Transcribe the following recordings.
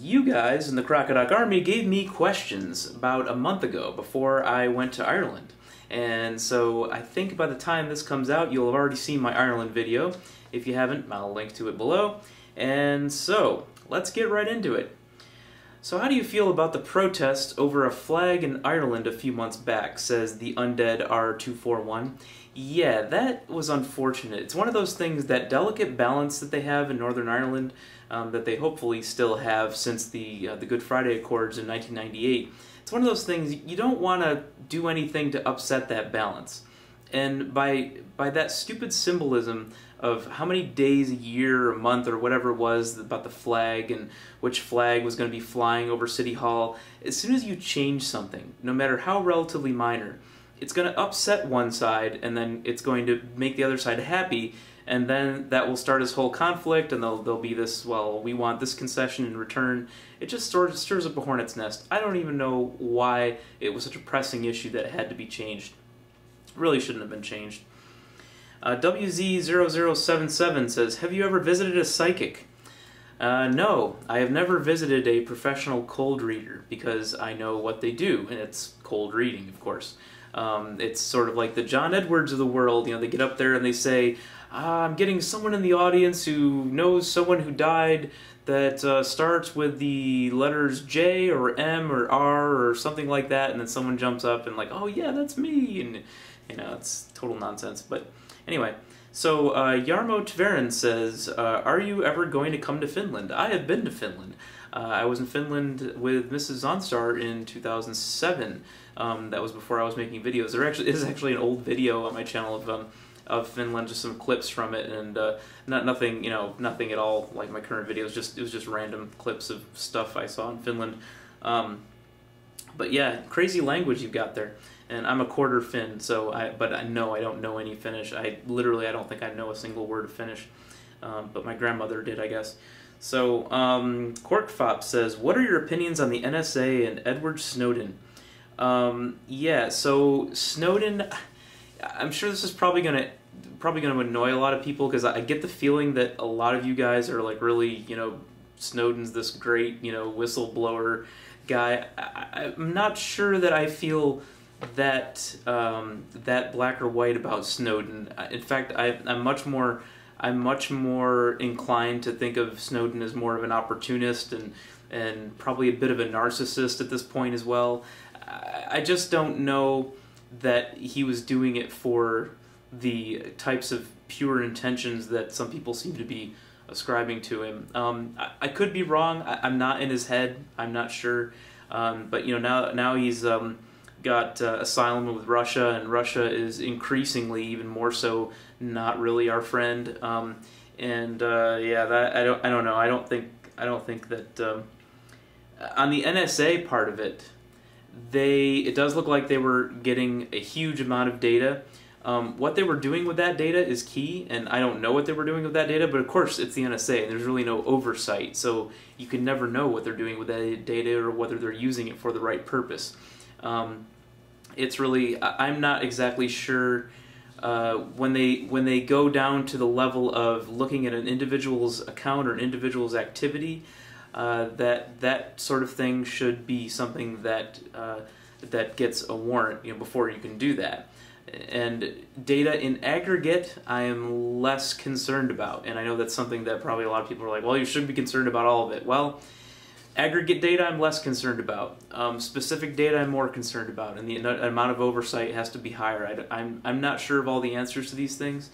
You guys in the Crocodoc Army gave me questions about a month ago before I went to Ireland. And so I think by the time this comes out, you'll have already seen my Ireland video. If you haven't, I'll link to it below. And so, let's get right into it. So how do you feel about the protest over a flag in Ireland a few months back, says the Undead R241. Yeah, that was unfortunate. It's one of those things, that delicate balance that they have in Northern Ireland, um, that they hopefully still have since the, uh, the Good Friday Accords in 1998. It's one of those things, you don't want to do anything to upset that balance. And by, by that stupid symbolism of how many days a year or a month or whatever it was about the flag and which flag was going to be flying over City Hall, as soon as you change something, no matter how relatively minor, it's going to upset one side and then it's going to make the other side happy and then that will start this whole conflict and there'll, there'll be this well we want this concession in return. It just of stirs up a hornet's nest. I don't even know why it was such a pressing issue that it had to be changed really shouldn't have been changed uh, WZ0077 says, Have you ever visited a psychic? Uh, no, I have never visited a professional cold reader because I know what they do, and it's cold reading, of course. Um, it's sort of like the John Edwards of the world. You know, they get up there and they say, ah, I'm getting someone in the audience who knows someone who died that uh, starts with the letters J or M or R or something like that, and then someone jumps up and like, oh yeah, that's me, and you know, it's total nonsense. But Anyway, so uh, Yarmo Tverin says, uh, Are you ever going to come to Finland? I have been to Finland. Uh, I was in Finland with Mrs. Zaunstar in 2007. Um, that was before I was making videos. There actually is actually an old video on my channel of um, of Finland, just some clips from it, and uh, not nothing, you know, nothing at all like my current videos. Just it was just random clips of stuff I saw in Finland. Um, but yeah, crazy language you've got there and I'm a quarter Finn, so I but I know I don't know any Finnish. I literally I don't think I know a single word of Finnish, um, but my grandmother did, I guess. So um, Corkfop says, "What are your opinions on the NSA and Edward Snowden?" Um, yeah, so Snowden, I'm sure this is probably gonna probably gonna annoy a lot of people because I get the feeling that a lot of you guys are like really you know Snowden's this great you know whistleblower guy. I, I'm not sure that I feel that um, that black or white about Snowden. In fact, I, I'm much more I'm much more inclined to think of Snowden as more of an opportunist and and probably a bit of a narcissist at this point as well. I, just don't know that he was doing it for the types of pure intentions that some people seem to be ascribing to him. Um, I, I, could be wrong. I, am not in his head. I'm not sure. Um, but you know now now he's um, got uh, asylum with Russia, and Russia is increasingly, even more so, not really our friend. Um, and uh, yeah, that I don't I don't know. I don't think I don't think that um, on the NSA part of it, they it does look like they were getting a huge amount of data. Um, what they were doing with that data is key, and I don't know what they were doing with that data, but of course it's the NSA, and there's really no oversight, so you can never know what they're doing with that data or whether they're using it for the right purpose. Um, it's really I'm not exactly sure uh, when they when they go down to the level of looking at an individual's account or an individual's activity. Uh, that that sort of thing should be something that uh, that gets a warrant you know before you can do that. And data in aggregate, I am less concerned about, and I know that's something that probably a lot of people are like, well, you should be concerned about all of it. Well, Aggregate data, I'm less concerned about. Um, specific data, I'm more concerned about, and the amount of oversight has to be higher. I, am I'm, I'm not sure of all the answers to these things,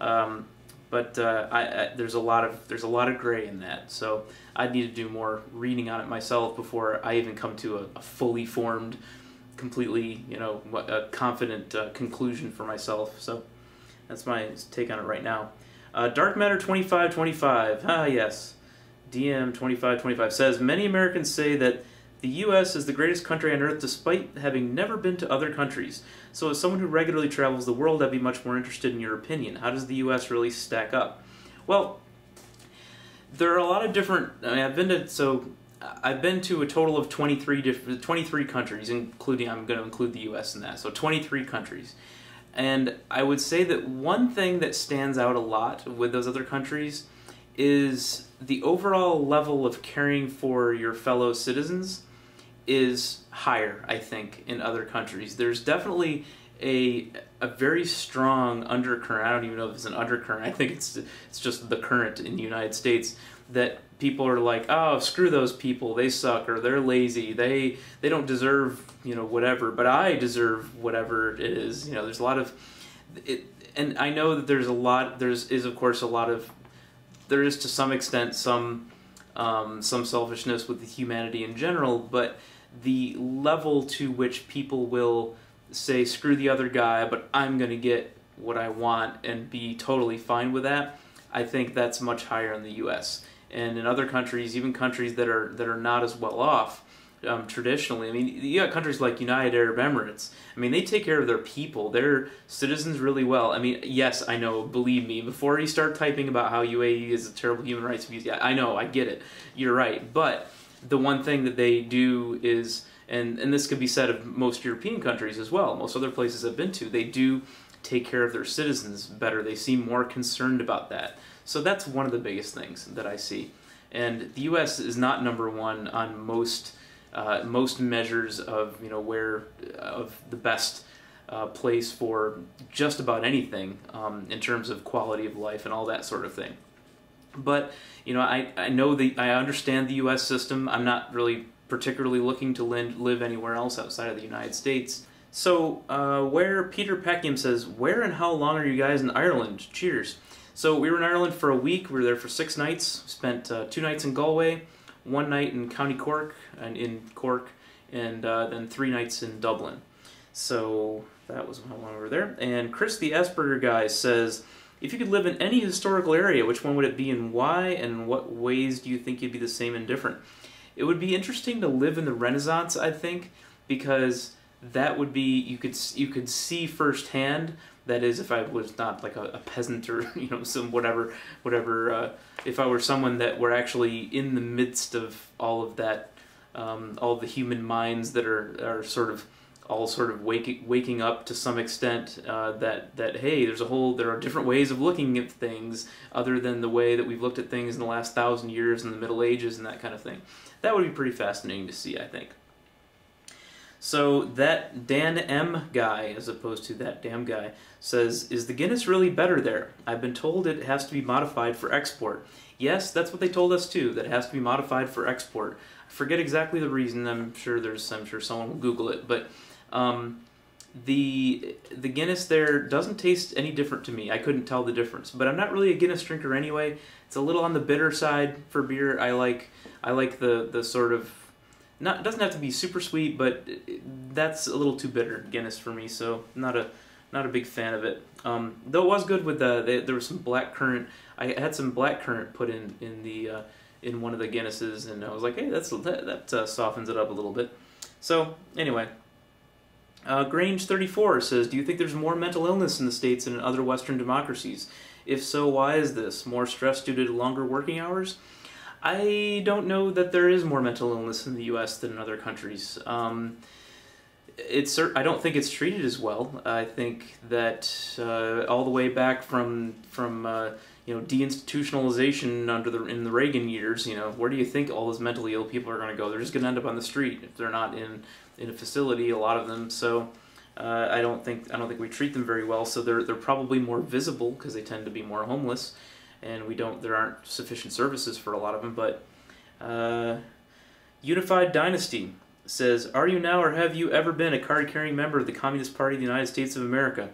um, but uh, I, I, there's a lot of there's a lot of gray in that. So I need to do more reading on it myself before I even come to a, a fully formed, completely you know a confident uh, conclusion for myself. So that's my take on it right now. Uh, Dark Matter 2525. Ah yes. DM2525 says Many Americans say that the U.S. is the greatest country on earth despite having never been to other countries. So, as someone who regularly travels the world, I'd be much more interested in your opinion. How does the U.S. really stack up? Well, there are a lot of different. I mean, I've been to so I've been to a total of 23 different 23 countries, including I'm going to include the U.S. in that. So 23 countries, and I would say that one thing that stands out a lot with those other countries is the overall level of caring for your fellow citizens is higher, I think, in other countries. There's definitely a a very strong undercurrent. I don't even know if it's an undercurrent. I think it's it's just the current in the United States that people are like, oh, screw those people. They suck or they're lazy. They they don't deserve you know whatever. But I deserve whatever it is. You know, there's a lot of it, and I know that there's a lot. There's is of course a lot of there is to some extent some um, some selfishness with humanity in general, but the level to which people will say screw the other guy, but I'm going to get what I want and be totally fine with that, I think that's much higher in the U.S. And in other countries, even countries that are that are not as well off, um, traditionally. I mean, you got countries like United Arab Emirates. I mean, they take care of their people, their citizens really well. I mean, yes, I know. Believe me, before you start typing about how UAE is a terrible human rights abuse, I know, I get it. You're right, but the one thing that they do is, and and this could be said of most European countries as well. Most other places I've been to, they do take care of their citizens better. They seem more concerned about that. So that's one of the biggest things that I see. And the U.S. is not number one on most uh, most measures of you know where of the best uh, place for just about anything um, in terms of quality of life and all that sort of thing. But you know, I, I know the I understand the U.S. system. I'm not really particularly looking to live, live anywhere else outside of the United States. So, uh, where Peter Peckham says, where and how long are you guys in Ireland? Cheers. So we were in Ireland for a week. We were there for six nights. Spent uh, two nights in Galway, one night in County Cork and in Cork, and uh, then three nights in Dublin. So that was we were there. And Chris, the Asperger guy, says, if you could live in any historical area, which one would it be and why, and what ways do you think you'd be the same and different? It would be interesting to live in the Renaissance, I think, because that would be you could you could see firsthand. That is, if I was not like a, a peasant or you know some whatever whatever. Uh, if I were someone that were actually in the midst of all of that, um, all the human minds that are are sort of all sort of waking waking up to some extent uh, that that hey there's a whole there are different ways of looking at things other than the way that we've looked at things in the last thousand years in the Middle Ages and that kind of thing. That would be pretty fascinating to see, I think. So that Dan M guy, as opposed to that damn guy, says, "Is the Guinness really better there? I've been told it has to be modified for export. Yes, that's what they told us too. That it has to be modified for export. I forget exactly the reason. I'm sure there's. I'm sure someone will Google it, but." Um, the the Guinness there doesn't taste any different to me. I couldn't tell the difference, but I'm not really a Guinness drinker anyway. It's a little on the bitter side for beer. I like I like the the sort of not doesn't have to be super sweet, but that's a little too bitter Guinness for me. So not a not a big fan of it. Um, though it was good with the they, there was some black currant. I had some black currant put in in the uh, in one of the Guinnesses, and I was like, hey, that's that, that uh, softens it up a little bit. So anyway, uh, Grange34 says, Do you think there's more mental illness in the States than in other Western democracies? If so, why is this? More stress due to longer working hours? I don't know that there is more mental illness in the U.S. than in other countries. Um, it's I don't think it's treated as well. I think that uh, all the way back from from uh, you know deinstitutionalization under the in the Reagan years, you know, where do you think all those mentally ill people are going to go? They're just going to end up on the street if they're not in in a facility. A lot of them, so. Uh, I don't think I don't think we treat them very well, so they're they're probably more visible because they tend to be more homeless, and we don't there aren't sufficient services for a lot of them. But uh, Unified Dynasty says, "Are you now or have you ever been a card-carrying member of the Communist Party of the United States of America?"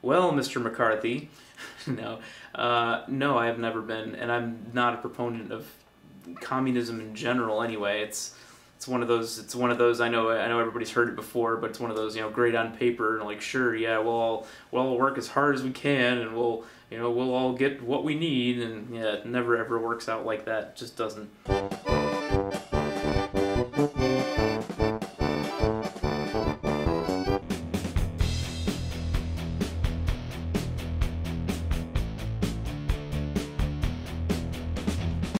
Well, Mr. McCarthy, no, uh, no, I have never been, and I'm not a proponent of communism in general. Anyway, it's it's one of those it's one of those I know I know everybody's heard it before, but it's one of those you know great on paper and like sure yeah we'll all we'll all work as hard as we can and we'll you know we'll all get what we need and yeah it never ever works out like that it just doesn't.